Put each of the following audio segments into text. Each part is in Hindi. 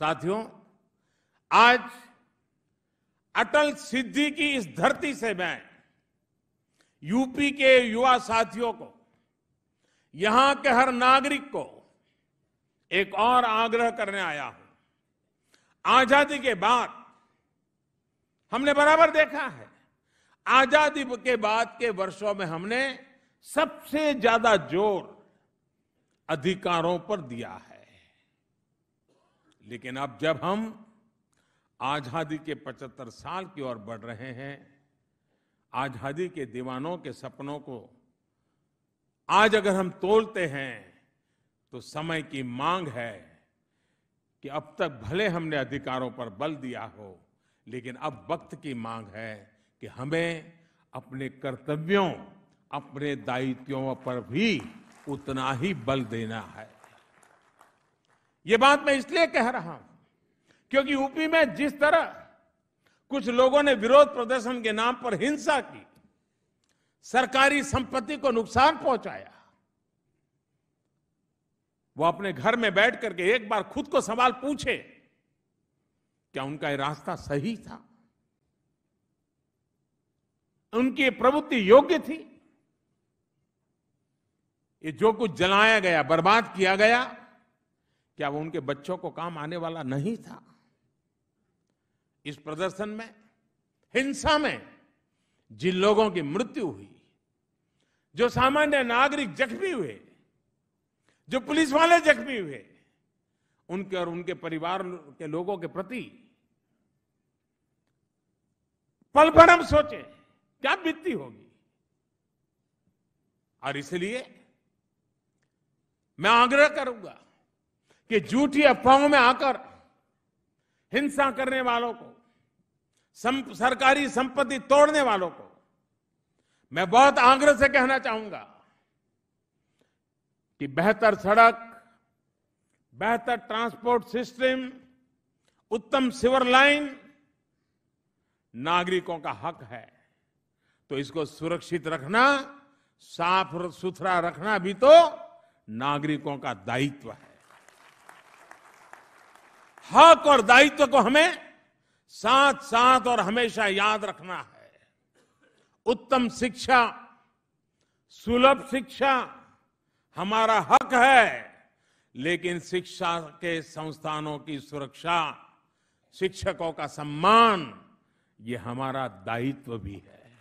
साथियों, आज अटल सिद्धि की इस धरती से मैं यूपी के युवा साथियों को, यहाँ के हर नागरिक को एक और आग्रह करने आया हूँ। आज़ादी के बाद हमने बराबर देखा है। आज़ादी के बाद के वर्षों में हमने सबसे ज़्यादा ज़ोर अधिकारों पर दिया है। लेकिन अब जब हम आज़ादी के 75 साल की ओर बढ़ रहे हैं, आज़ादी के दीवानों के सपनों को आज अगर हम तोलते हैं तो समय की मांग है कि अब तक भले हमने अधिकारों पर बल दिया हो, लेकिन अब वक्त की मांग है कि हमें अपने कर्तव्यों, अपने दायित्वों पर भी उतना ही बल देना है। ये बात मैं इसलिए कह रहा हूँ, क्योंकि यूपी में जिस तरह कुछ लोगों ने विरोध प्रदर्शन के नाम पर हिंसा की, सरकारी संपत्ति को नुकसान पहुँचाया, वो अपने घर में बैठ करके एक बार खुद को सवाल पूछे, क्या उनका ये रास्ता सही था? उनकी प्रवृत्ति योग्य थी? ये जो कुछ जलाया गया, बर्बाद किया गया क्या वो उनके बच्चों को काम आने वाला नहीं था? इस प्रदर्शन में, हिंसा में जिन लोगों की मृत्यु हुई, जो सामान्य नागरिक जख्मी हुए, जो पुलिस वाले जख्मी हुए, उनके और उनके परिवार के लोगों के प्रति पल भर हम सोचे, क्या बीतती होगी? और इसलिए मैं आग्रह करूँगा कि झूठी अफवाहों में आकर हिंसा करने वालों को सम, सरकारी संपत्ति तोड़ने वालों को मैं बहुत आग्रह से कहना चाहूँगा कि बेहतर सड़क बेहतर ट्रांसपोर्ट सिस्टम उत्तम सिवर लाइन नागरिकों का हक है। तो इसको सुरक्षित रखना साफ़ सुथरा रखना भी तो नागरिकों का दायित्व है। हक और दायित्व को हमें साथ साथ और हमेशा याद रखना है। उत्तम शिक्षा, सुलभ शिक्षा हमारा हक है, लेकिन शिक्षा के संस्थानों की सुरक्षा, शिक्षकों का सम्मान, ये हमारा दायित्व भी है।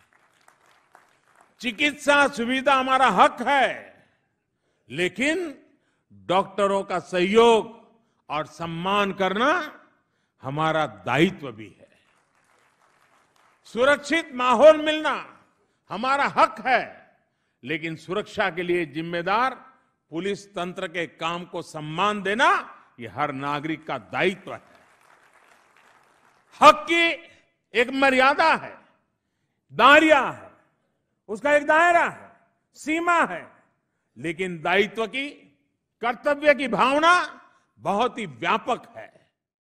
चिकित्सा सुविधा हमारा हक है, लेकिन डॉक्टरों का सहयोग और सम्मान करना हमारा दायित्व भी है। सुरक्षित माहौल मिलना हमारा हक है, लेकिन सुरक्षा के लिए जिम्मेदार पुलिस तंत्र के काम को सम्मान देना यह हर नागरिक का दायित्व है। हक की एक मर्यादा है दायरा है, उसका एक दायरा है, सीमा है, लेकिन दायित्व की, कर्तव्य की भावना बहुत ही व्यापक है।